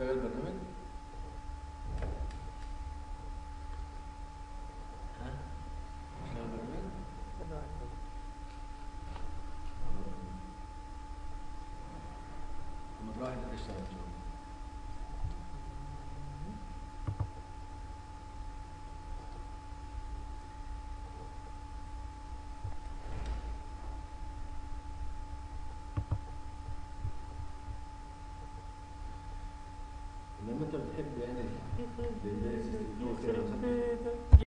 اشتغل البرنامج ها؟ اشتغل البرنامج لما تروح انت تشتغل ان شاء الله انما انت بتحب يعني